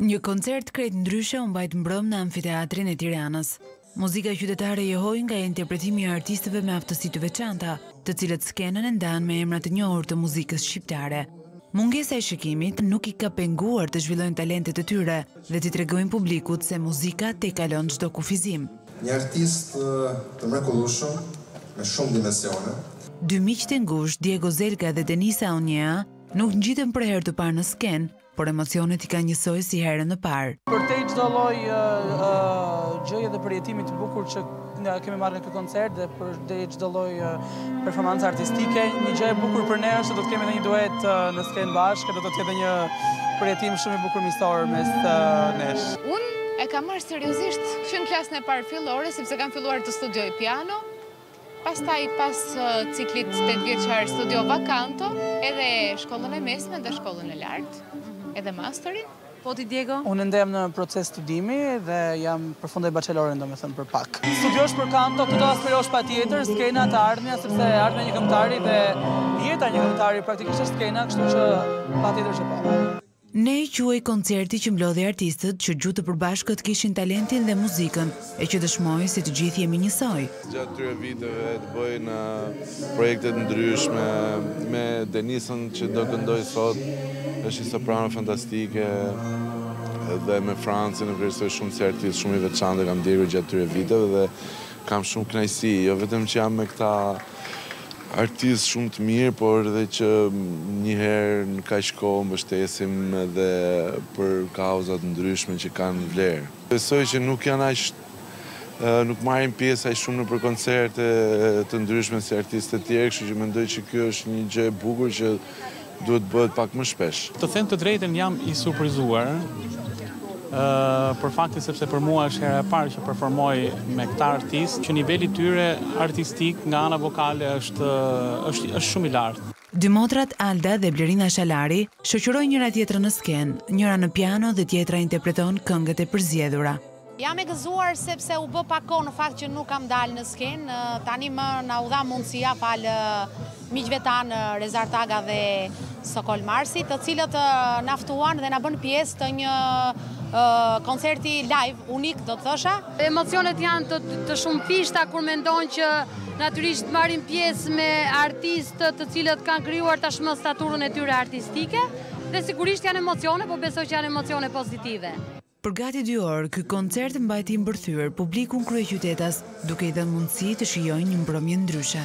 Një koncert krejt ndryshe u mbajt mbrëm në amfiteatrin e Tiranës. Muzika qytetare jehoi nga interpretimi i artistëve me aftësi të veçanta, të cilët skenën e ndanë me emra të njohur të muzikës shqiptare. Mungesa e shikimit nuk i ka penguar të zhvillojnë talentet e tyre, Dhe t'i tregojnë publikut se muzika tejkalon çdo kufizim. Një artistë të mrekullueshëm, me shumë dimensione. Dy miqtë e ngushtë, Diego Zelka dhe Denisa Onjea, nuk ngjiten për herë të parë në skenë, por emocionet i kanë njësoj si herën e parë. Përtej çdo lloj gjëje dhe përjetimi të bukur që. Ne kemi marrë në këtë koncert dhe përtej çdo lloj performance artistike, një gjë e bukur për ne është se do të kemi edhe një duet në skenë bashkë, do të jetë edhe një përjetim shumë i bukur miqësor mes nesh. Unë e kam marrë seriozisht që në klasën e parë fillore, sepse kam filluar të studioj piano, pastaj pas ciklit tetëvjeçar studiova kanto, edhe shkollën e mesme dhe shkollën e lartë, mhm. edhe masterin, Po ti Diego? Unë ende jam në proces studimi dhe e përfundoj bachelorin domethënë për pak. Studioj për kanto, çka do aspirosh patjetër, skena të ardhme, sepse e ardhmja e një këngëtari dhe jeta e një këngëtari praktikisht është skena, kështu që patjetër që po. Po. Ne quhej koncerti që mblodhi artistët që gjuhë të përbashkët kishin talentin dhe muzikën, e që dëshmoi se të gjithë jemi njësoj. Gjatë këtyre viteve të bëjmë projekte të ndryshme me Denisën që do këndoj sot, është një soprano fantastike dhe me Francin e vlerësoj shumë si artist, shumë i veçantë e kam ndjekur gjatë këtyre viteve dhe kam shumë kënaqësi, jo vetëm që jam me këta artistë shumë të mirë, por edhe që njëherë në kaq kohë mbështesim edhe për kauza të ndryshme që kanë vlerë. Besoj që nuk janë ashtë Nuk marrim pjesë aq shumë nëpër koncerte të ndryshme si artistë të tjerë, kështu që mendoj që kjo është një gjë e bukur që duhet të bëhet pak më shpesh. Të them të drejtën, jam i surprizuar për faktin sepse për mua është hera e parë që performoj me këta artistë, që niveli i tyre artistik nga ana vokale është është është shumë i lartë. Dy motrat Alda dhe Blerina Shalari shoqërojnë njëra-tjetrën në skenë, njëra në piano dhe tjetra interpreton këngët e përzgjedhura. Jam e gëzuar sepse u bë pak kohë në fakt që nuk kam dalë në skenë, tani më na u dha mundësia falë miqve tanë Rezart Aga dhe Sokol Marsi, të cilët na ftuan dhe na bënë pjesë të një koncerti live unik, do të thosha. Emocionet janë të shumëfishta kur mendon që natyrisht marrim pjesë me artistë të cilët kanë krijuar tashmë staturën e tyre artistike dhe sigurisht janë emocione, po besoj që janë emocione pozitive. Për gati dy orë, ky koncert mbajti mbërthyer publikun kryeqytetas, duke i dhënë mundësi të shijojnë një mbrëmje ndryshe.